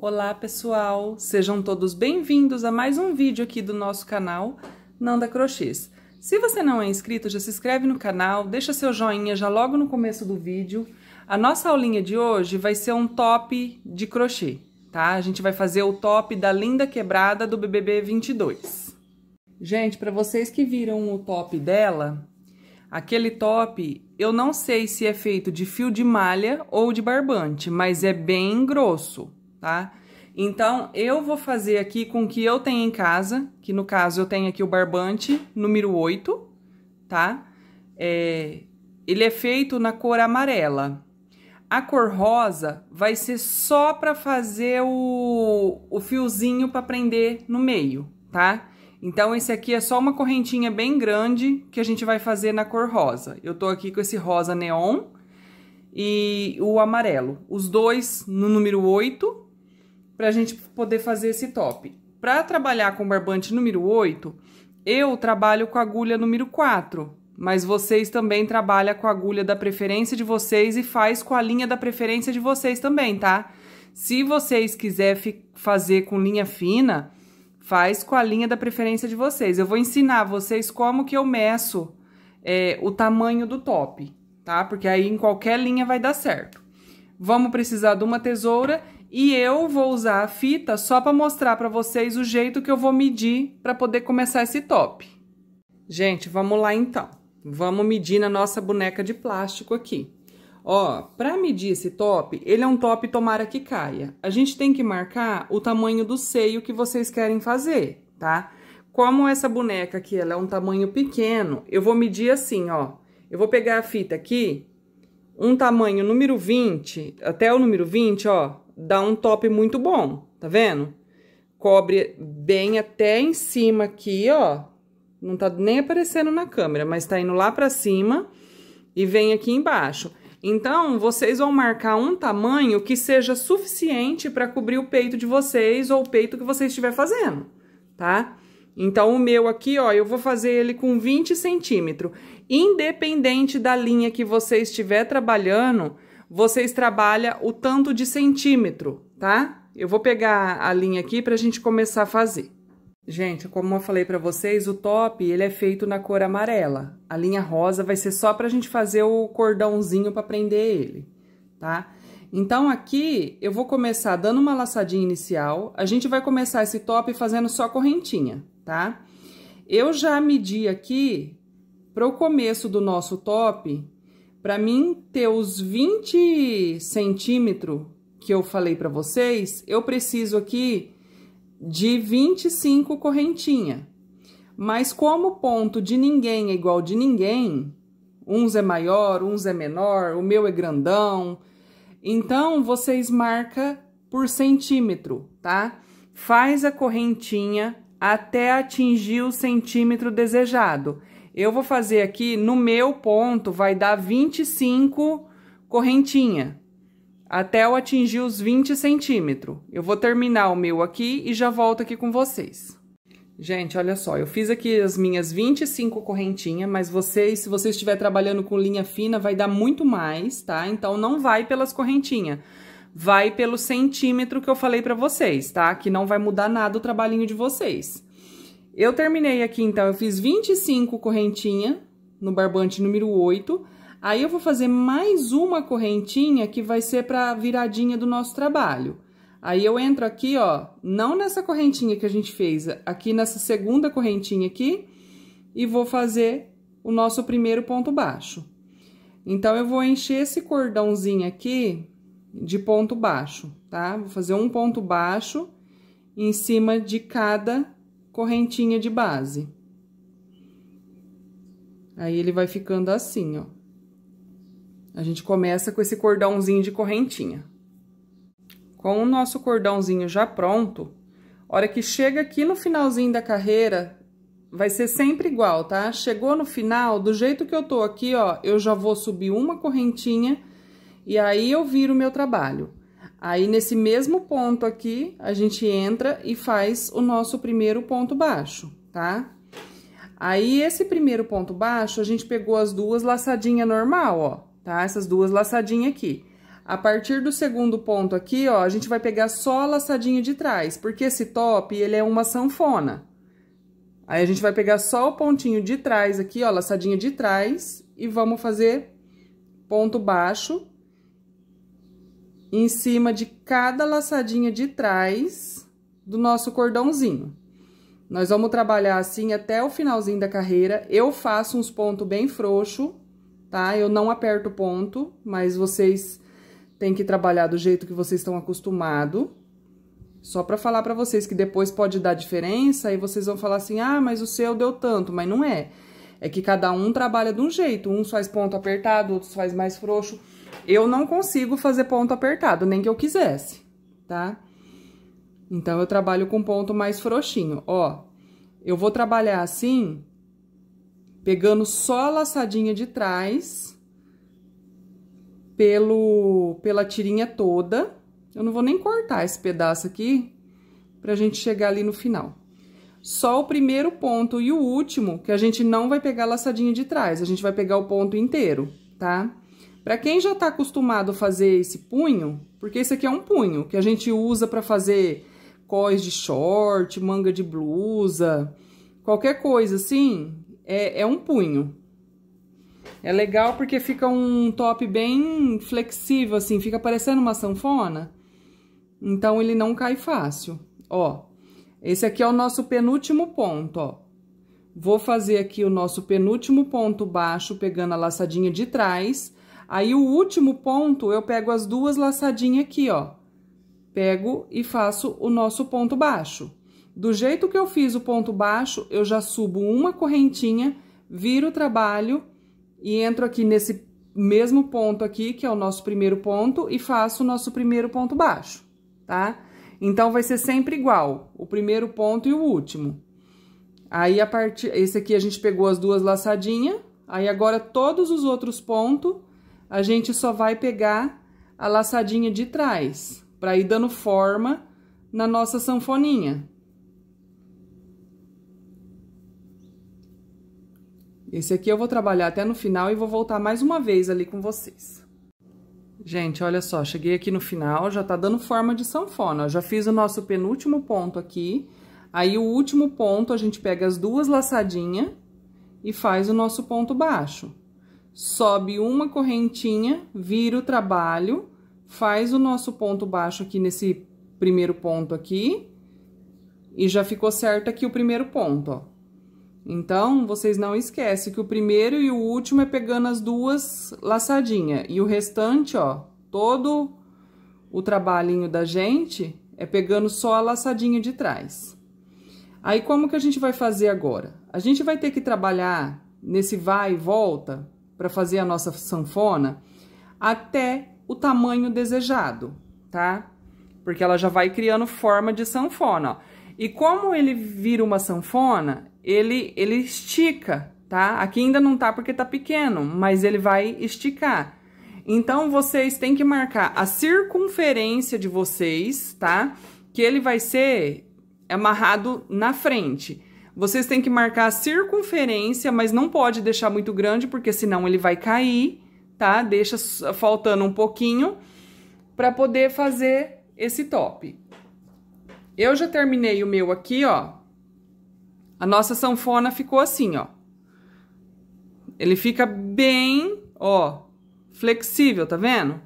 Olá pessoal, sejam todos bem-vindos a mais um vídeo aqui do nosso canal Nanda Crochês. Se você não é inscrito, já se inscreve no canal, deixa seu joinha já logo no começo do vídeo. A nossa aulinha de hoje vai ser um top de crochê, tá? A gente vai fazer o top da linda quebrada do BBB 22. Gente, para vocês que viram o top dela, aquele top, eu não sei se é feito de fio de malha ou de barbante, mas é bem grosso, tá? Então, eu vou fazer aqui com o que eu tenho em casa, que no caso eu tenho aqui o barbante número 8, tá? É, ele é feito na cor amarela. A cor rosa vai ser só para fazer o, o fiozinho para prender no meio, tá? Então, esse aqui é só uma correntinha bem grande que a gente vai fazer na cor rosa. Eu tô aqui com esse rosa neon e o amarelo. Os dois no número 8 para a gente poder fazer esse top. Para trabalhar com barbante número 8, eu trabalho com agulha número 4, mas vocês também trabalham com a agulha da preferência de vocês e faz com a linha da preferência de vocês também, tá? Se vocês quiserem fazer com linha fina, faz com a linha da preferência de vocês. Eu vou ensinar vocês como que eu meço é, o tamanho do top, tá? Porque aí em qualquer linha vai dar certo. Vamos precisar de uma tesoura e eu vou usar a fita só para mostrar para vocês o jeito que eu vou medir para poder começar esse top. Gente, vamos lá então. Vamos medir na nossa boneca de plástico aqui. Ó, para medir esse top, ele é um top tomara que caia. A gente tem que marcar o tamanho do seio que vocês querem fazer, tá? Como essa boneca aqui, ela é um tamanho pequeno, eu vou medir assim, ó. Eu vou pegar a fita aqui, um tamanho número 20, até o número 20, ó, dá um top muito bom, tá vendo? Cobre bem até em cima aqui, ó. Não tá nem aparecendo na câmera, mas tá indo lá pra cima e vem aqui embaixo. Então, vocês vão marcar um tamanho que seja suficiente para cobrir o peito de vocês ou o peito que você estiver fazendo, tá? Então, o meu aqui, ó, eu vou fazer ele com 20 centímetros. Independente da linha que você estiver trabalhando, vocês trabalham o tanto de centímetro, tá? Eu vou pegar a linha aqui pra gente começar a fazer. Gente, como eu falei pra vocês, o top, ele é feito na cor amarela. A linha rosa vai ser só pra gente fazer o cordãozinho pra prender ele, tá? Então, aqui, eu vou começar dando uma laçadinha inicial. A gente vai começar esse top fazendo só correntinha, tá? Eu já medi aqui, pro começo do nosso top, para mim ter os 20 centímetros que eu falei para vocês, eu preciso aqui de 25 correntinha. Mas como o ponto de ninguém é igual de ninguém, uns é maior, uns é menor, o meu é grandão, então vocês marca por centímetro, tá? Faz a correntinha até atingir o centímetro desejado. Eu vou fazer aqui, no meu ponto, vai dar 25 correntinha, até eu atingir os 20 centímetros. Eu vou terminar o meu aqui e já volto aqui com vocês. Gente, olha só, eu fiz aqui as minhas 25 correntinhas, mas vocês, se você estiver trabalhando com linha fina, vai dar muito mais, tá? Então, não vai pelas correntinhas, vai pelo centímetro que eu falei pra vocês, tá? Que não vai mudar nada o trabalhinho de vocês. Eu terminei aqui, então, eu fiz 25 correntinha no barbante número 8. Aí, eu vou fazer mais uma correntinha que vai ser pra viradinha do nosso trabalho. Aí, eu entro aqui, ó, não nessa correntinha que a gente fez, aqui nessa segunda correntinha aqui, e vou fazer o nosso primeiro ponto baixo. Então, eu vou encher esse cordãozinho aqui de ponto baixo, tá? Vou fazer um ponto baixo em cima de cada correntinha de base. Aí, ele vai ficando assim, ó. A gente começa com esse cordãozinho de correntinha. Com o nosso cordãozinho já pronto, hora que chega aqui no finalzinho da carreira, vai ser sempre igual, tá? Chegou no final, do jeito que eu tô aqui, ó, eu já vou subir uma correntinha e aí eu viro o meu trabalho. Aí, nesse mesmo ponto aqui, a gente entra e faz o nosso primeiro ponto baixo, tá? Aí, esse primeiro ponto baixo, a gente pegou as duas laçadinhas normal, ó, tá? Essas duas laçadinhas aqui. A partir do segundo ponto aqui, ó, a gente vai pegar só a laçadinha de trás, porque esse top, ele é uma sanfona. Aí, a gente vai pegar só o pontinho de trás aqui, ó, laçadinha de trás, e vamos fazer ponto baixo em cima de cada laçadinha de trás do nosso cordãozinho. Nós vamos trabalhar assim até o finalzinho da carreira. Eu faço uns pontos bem frouxo, tá? Eu não aperto ponto, mas vocês tem que trabalhar do jeito que vocês estão acostumados. Só para falar para vocês que depois pode dar diferença, aí vocês vão falar assim, ah, mas o seu deu tanto, mas não é. É que cada um trabalha de um jeito, uns faz ponto apertado, outros faz mais frouxo. Eu não consigo fazer ponto apertado, nem que eu quisesse, tá? Então, eu trabalho com ponto mais frouxinho. Ó, eu vou trabalhar assim, pegando só a laçadinha de trás pelo, pela tirinha toda. Eu não vou nem cortar esse pedaço aqui pra gente chegar ali no final. Só o primeiro ponto e o último, que a gente não vai pegar a laçadinha de trás, a gente vai pegar o ponto inteiro, tá? Pra quem já tá acostumado a fazer esse punho, porque esse aqui é um punho, que a gente usa pra fazer cós de short, manga de blusa, qualquer coisa assim, é, é um punho. É legal porque fica um top bem flexível, assim, fica parecendo uma sanfona. Então, ele não cai fácil. Ó, esse aqui é o nosso penúltimo ponto, ó. Vou fazer aqui o nosso penúltimo ponto baixo, pegando a laçadinha de trás. Aí, o último ponto, eu pego as duas laçadinhas aqui, ó. Pego e faço o nosso ponto baixo. Do jeito que eu fiz o ponto baixo, eu já subo uma correntinha, viro o trabalho e entro aqui nesse mesmo ponto aqui, que é o nosso primeiro ponto, e faço o nosso primeiro ponto baixo, tá? Então, vai ser sempre igual, o primeiro ponto e o último. Aí, a partir... Esse aqui a gente pegou as duas laçadinhas, aí agora todos os outros pontos, a gente só vai pegar a laçadinha de trás, pra ir dando forma na nossa sanfoninha. Esse aqui eu vou trabalhar até no final e vou voltar mais uma vez ali com vocês. Gente, olha só, cheguei aqui no final, já tá dando forma de sanfona. Eu já fiz o nosso penúltimo ponto aqui. Aí, o último ponto, a gente pega as duas laçadinhas e faz o nosso ponto baixo. Sobe uma correntinha, vira o trabalho, faz o nosso ponto baixo aqui nesse primeiro ponto aqui. E já ficou certo aqui o primeiro ponto, ó. Então, vocês não esquecem que o primeiro e o último é pegando as duas laçadinhas. E o restante, ó, todo o trabalhinho da gente é pegando só a laçadinha de trás. Aí, como que a gente vai fazer agora? A gente vai ter que trabalhar nesse vai e volta para fazer a nossa sanfona até o tamanho desejado, tá? Porque ela já vai criando forma de sanfona, ó. E como ele vira uma sanfona, ele, ele estica, tá? Aqui ainda não tá porque tá pequeno, mas ele vai esticar. Então, vocês têm que marcar a circunferência de vocês, tá? Que ele vai ser amarrado na frente. Vocês têm que marcar a circunferência, mas não pode deixar muito grande, porque senão ele vai cair, tá? Deixa faltando um pouquinho para poder fazer esse top. Eu já terminei o meu aqui, ó, a nossa sanfona ficou assim, ó. Ele fica bem, ó, flexível, tá vendo?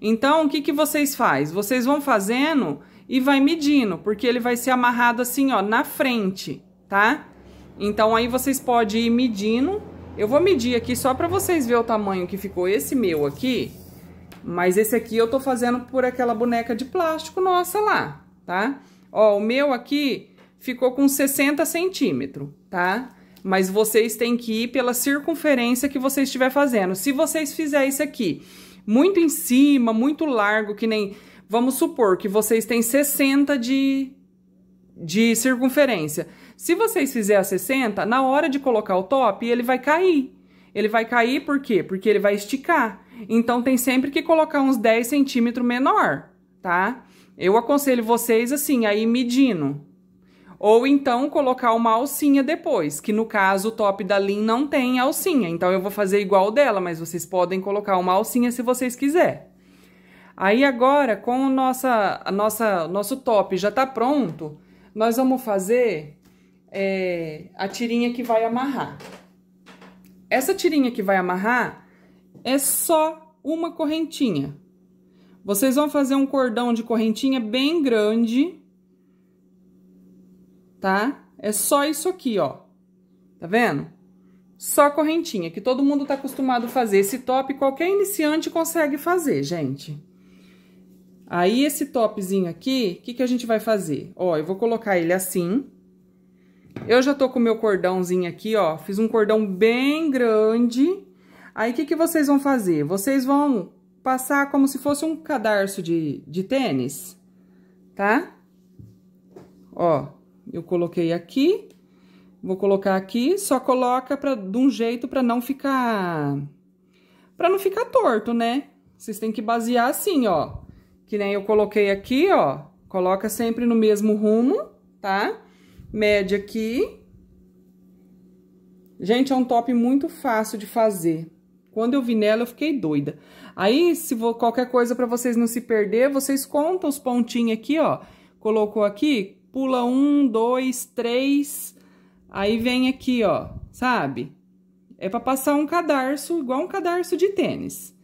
Então, o que que vocês faz? Vocês vão fazendo e vai medindo, porque ele vai ser amarrado assim, ó, na frente, tá? Então, aí vocês podem ir medindo. Eu vou medir aqui só pra vocês verem o tamanho que ficou esse meu aqui. Mas esse aqui eu tô fazendo por aquela boneca de plástico nossa lá, tá? Ó, o meu aqui ficou com 60 centímetros, tá? Mas vocês têm que ir pela circunferência que você estiver fazendo. Se vocês fizerem isso aqui muito em cima, muito largo, que nem... Vamos supor que vocês têm 60 de, de circunferência. Se vocês fizerem a 60, na hora de colocar o top, ele vai cair. Ele vai cair por quê? Porque ele vai esticar. Então, tem sempre que colocar uns 10 centímetros menor, tá? Eu aconselho vocês, assim, aí medindo, ou então colocar uma alcinha depois, que no caso o top da Lin não tem alcinha, então eu vou fazer igual dela, mas vocês podem colocar uma alcinha se vocês quiserem. Aí agora, com o nossa, a nossa, nosso top já tá pronto, nós vamos fazer é, a tirinha que vai amarrar. Essa tirinha que vai amarrar é só uma correntinha. Vocês vão fazer um cordão de correntinha bem grande, tá? É só isso aqui, ó. Tá vendo? Só correntinha, que todo mundo tá acostumado a fazer. Esse top qualquer iniciante consegue fazer, gente. Aí, esse topzinho aqui, o que, que a gente vai fazer? Ó, eu vou colocar ele assim. Eu já tô com o meu cordãozinho aqui, ó. Fiz um cordão bem grande. Aí, o que, que vocês vão fazer? Vocês vão passar como se fosse um cadarço de, de tênis, tá? Ó, eu coloquei aqui, vou colocar aqui, só coloca pra, de um jeito pra não ficar... Pra não ficar torto, né? Vocês têm que basear assim, ó. Que nem eu coloquei aqui, ó. Coloca sempre no mesmo rumo, tá? Mede aqui. Gente, é um top muito fácil de fazer. Quando eu vi nela, eu fiquei doida. Aí, se for qualquer coisa para vocês não se perder, vocês contam os pontinhos aqui, ó. Colocou aqui, pula um, dois, três, aí vem aqui, ó, sabe? É para passar um cadarço, igual um cadarço de tênis.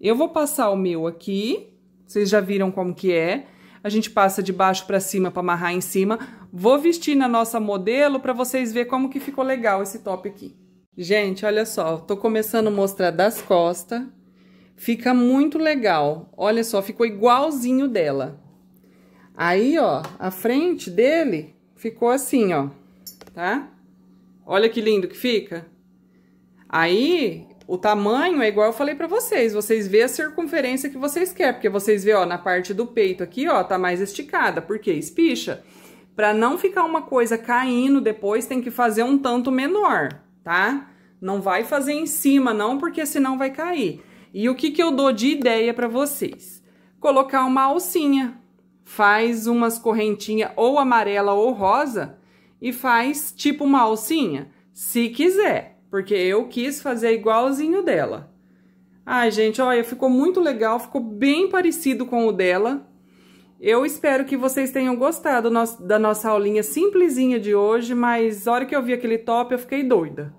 Eu vou passar o meu aqui, vocês já viram como que é. A gente passa de baixo para cima para amarrar em cima. Vou vestir na nossa modelo para vocês verem como que ficou legal esse top aqui. Gente, olha só, tô começando a mostrar das costas. Fica muito legal. Olha só, ficou igualzinho dela. Aí, ó, a frente dele ficou assim, ó, tá? Olha que lindo que fica. Aí, o tamanho é igual eu falei pra vocês. Vocês vê a circunferência que vocês querem. Porque vocês vê, ó, na parte do peito aqui, ó, tá mais esticada. Por quê? Espicha. Pra não ficar uma coisa caindo depois, tem que fazer um tanto menor tá? Não vai fazer em cima, não, porque senão vai cair. E o que, que eu dou de ideia para vocês? Colocar uma alcinha. Faz umas correntinhas ou amarela ou rosa e faz tipo uma alcinha, se quiser, porque eu quis fazer igualzinho dela. Ai, gente, olha, ficou muito legal, ficou bem parecido com o dela. Eu espero que vocês tenham gostado da nossa aulinha simplesinha de hoje, mas a hora que eu vi aquele top eu fiquei doida,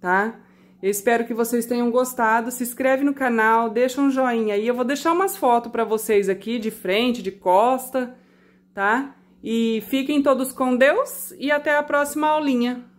tá? Eu espero que vocês tenham gostado, se inscreve no canal, deixa um joinha aí, eu vou deixar umas fotos para vocês aqui, de frente, de costa, tá? E fiquem todos com Deus e até a próxima aulinha.